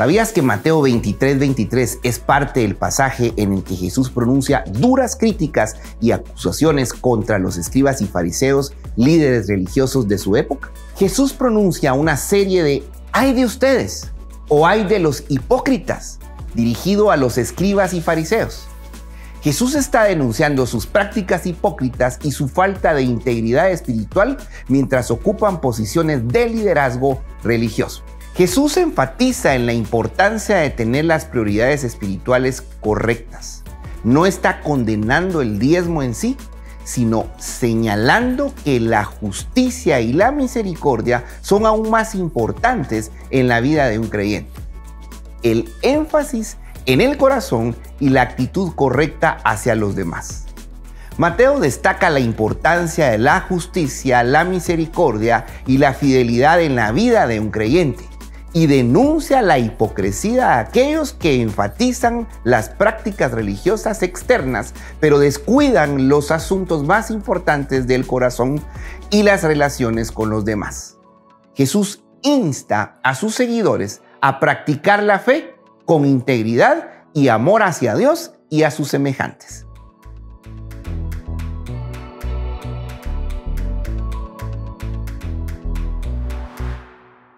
¿Sabías que Mateo 23, 23 es parte del pasaje en el que Jesús pronuncia duras críticas y acusaciones contra los escribas y fariseos, líderes religiosos de su época? Jesús pronuncia una serie de hay de ustedes o hay de los hipócritas dirigido a los escribas y fariseos. Jesús está denunciando sus prácticas hipócritas y su falta de integridad espiritual mientras ocupan posiciones de liderazgo religioso. Jesús enfatiza en la importancia de tener las prioridades espirituales correctas. No está condenando el diezmo en sí, sino señalando que la justicia y la misericordia son aún más importantes en la vida de un creyente. El énfasis en el corazón y la actitud correcta hacia los demás. Mateo destaca la importancia de la justicia, la misericordia y la fidelidad en la vida de un creyente y denuncia la hipocresía de aquellos que enfatizan las prácticas religiosas externas, pero descuidan los asuntos más importantes del corazón y las relaciones con los demás. Jesús insta a sus seguidores a practicar la fe con integridad y amor hacia Dios y a sus semejantes.